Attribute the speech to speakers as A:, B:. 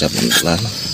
A: cuaca pelan